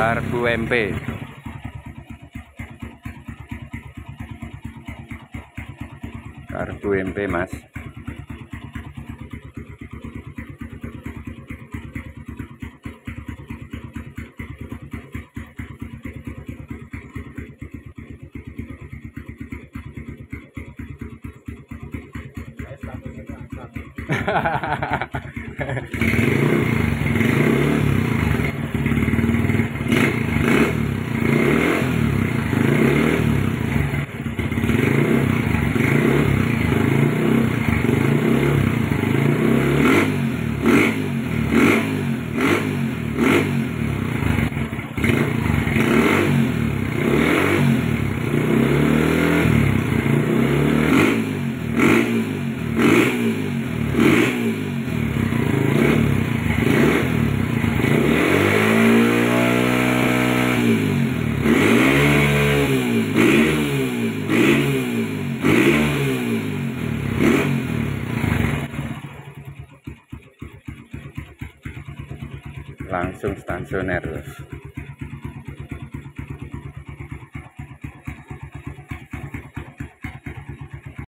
UMP kartu UMP mas langsung stasioner